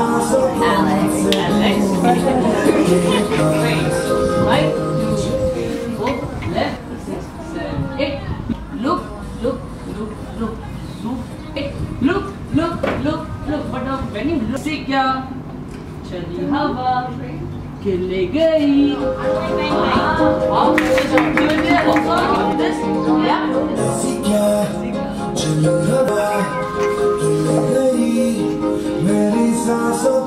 Alex. Alex. Wait. Right. Four. Left. Six. Seven. Eight. Look. Look. Look. Look. Look. Eight. Look. Look. Look. Look. But now when you look, see क्या चली हवा के ले गई आप this yeah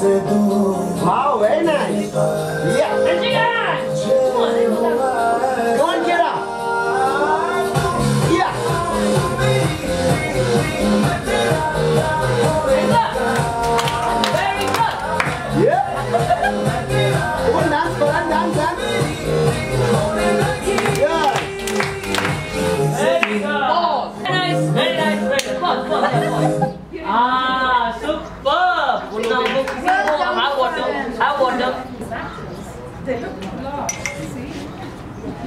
Wow, very nice. Yeah. And Come on, Go on, get up. Yeah. Yeah. Come on, dance, on, dance, dance. Yeah. Nice, very nice, very nice. Come on, come on, come on. Ah. Water.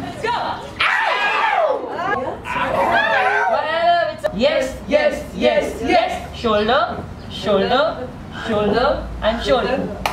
Let's go. Well, it's- Yes, yes, yes, yes. Shoulder, shoulder, shoulder, and shoulder.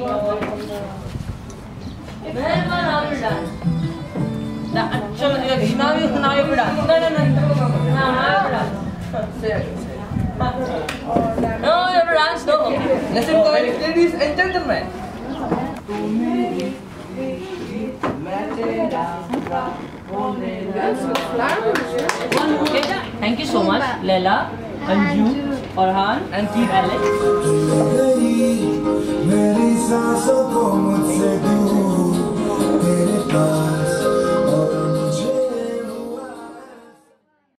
No, no, no. You. No, have to dance, no. Listen, guys, ladies and gentlemen. Thank you so much, Leila, Anju, Orhan, and Keith Alex.